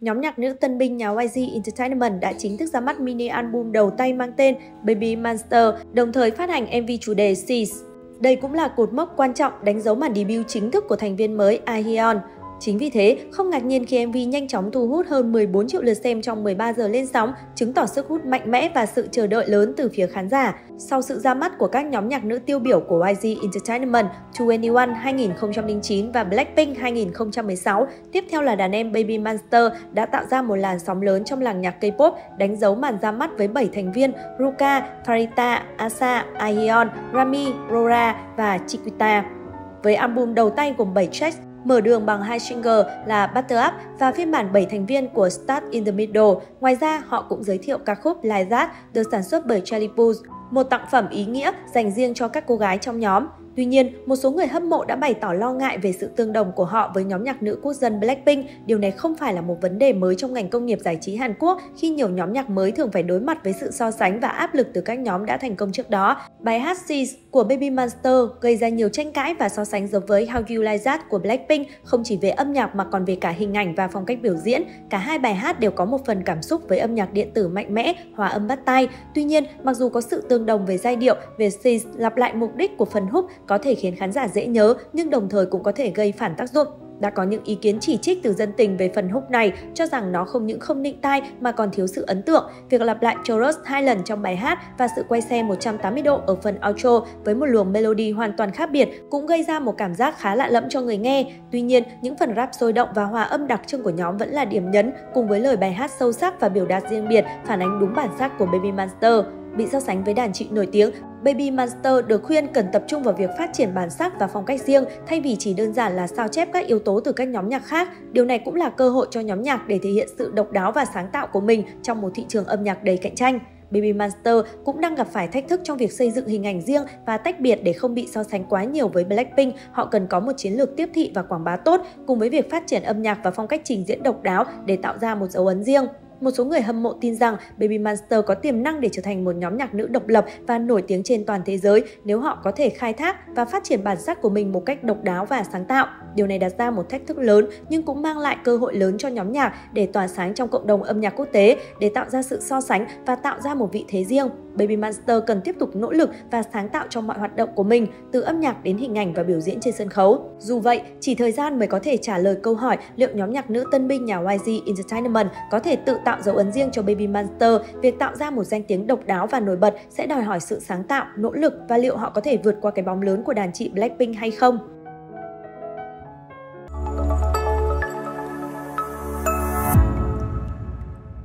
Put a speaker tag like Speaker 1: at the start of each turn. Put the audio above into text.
Speaker 1: nhóm nhạc nữ tân binh nhà YG Entertainment đã chính thức ra mắt mini album đầu tay mang tên Baby Monster, đồng thời phát hành MV chủ đề Seas. Đây cũng là cột mốc quan trọng đánh dấu màn debut chính thức của thành viên mới Aeon. Chính vì thế, không ngạc nhiên khi MV nhanh chóng thu hút hơn 14 triệu lượt xem trong 13 giờ lên sóng, chứng tỏ sức hút mạnh mẽ và sự chờ đợi lớn từ phía khán giả. Sau sự ra mắt của các nhóm nhạc nữ tiêu biểu của YG Entertainment, 2NE1 2009 và Blackpink 2016, tiếp theo là đàn em Baby Monster đã tạo ra một làn sóng lớn trong làng nhạc K-pop, đánh dấu màn ra mắt với 7 thành viên Ruka, Farita, Asa, Aeon, Rami, Rora và Chiquita. Với album đầu tay gồm 7 tracks, mở đường bằng hai single là Butter Up và phiên bản 7 thành viên của Start in the Middle. Ngoài ra, họ cũng giới thiệu ca khúc Like That được sản xuất bởi Charlie Puth, một tặng phẩm ý nghĩa dành riêng cho các cô gái trong nhóm. Tuy nhiên, một số người hâm mộ đã bày tỏ lo ngại về sự tương đồng của họ với nhóm nhạc nữ quốc dân Blackpink. Điều này không phải là một vấn đề mới trong ngành công nghiệp giải trí Hàn Quốc khi nhiều nhóm nhạc mới thường phải đối mặt với sự so sánh và áp lực từ các nhóm đã thành công trước đó. Bài hát Seas của Baby Monster gây ra nhiều tranh cãi và so sánh giống với How You Like That của Blackpink không chỉ về âm nhạc mà còn về cả hình ảnh và phong cách biểu diễn. Cả hai bài hát đều có một phần cảm xúc với âm nhạc điện tử mạnh mẽ, hòa âm bắt tay. Tuy nhiên, mặc dù có sự tương đồng về giai điệu, về Seas lặp lại mục đích của phần hook có thể khiến khán giả dễ nhớ nhưng đồng thời cũng có thể gây phản tác dụng. Đã có những ý kiến chỉ trích từ dân tình về phần hook này, cho rằng nó không những không nịnh tai mà còn thiếu sự ấn tượng. Việc lặp lại chorus hai lần trong bài hát và sự quay xe 180 độ ở phần outro với một luồng melody hoàn toàn khác biệt cũng gây ra một cảm giác khá lạ lẫm cho người nghe. Tuy nhiên, những phần rap sôi động và hòa âm đặc trưng của nhóm vẫn là điểm nhấn cùng với lời bài hát sâu sắc và biểu đạt riêng biệt, phản ánh đúng bản sắc của Baby Monster. Bị so sánh với đàn chị nổi tiếng, Baby Monster được khuyên cần tập trung vào việc phát triển bản sắc và phong cách riêng thay vì chỉ đơn giản là sao chép các yếu tố từ các nhóm nhạc khác. Điều này cũng là cơ hội cho nhóm nhạc để thể hiện sự độc đáo và sáng tạo của mình trong một thị trường âm nhạc đầy cạnh tranh. Baby Monster cũng đang gặp phải thách thức trong việc xây dựng hình ảnh riêng và tách biệt để không bị so sánh quá nhiều với Blackpink. Họ cần có một chiến lược tiếp thị và quảng bá tốt cùng với việc phát triển âm nhạc và phong cách trình diễn độc đáo để tạo ra một dấu ấn riêng. Một số người hâm mộ tin rằng Baby Monster có tiềm năng để trở thành một nhóm nhạc nữ độc lập và nổi tiếng trên toàn thế giới nếu họ có thể khai thác và phát triển bản sắc của mình một cách độc đáo và sáng tạo. Điều này đặt ra một thách thức lớn nhưng cũng mang lại cơ hội lớn cho nhóm nhạc để tỏa sáng trong cộng đồng âm nhạc quốc tế, để tạo ra sự so sánh và tạo ra một vị thế riêng. Baby Monster cần tiếp tục nỗ lực và sáng tạo trong mọi hoạt động của mình, từ âm nhạc đến hình ảnh và biểu diễn trên sân khấu. Dù vậy, chỉ thời gian mới có thể trả lời câu hỏi liệu nhóm nhạc nữ tân binh nhà YG Entertainment có thể tự tạo tạo dấu ấn riêng cho Baby Monster. Việc tạo ra một danh tiếng độc đáo và nổi bật sẽ đòi hỏi sự sáng tạo, nỗ lực và liệu họ có thể vượt qua cái bóng lớn của đàn chị Blackpink hay không.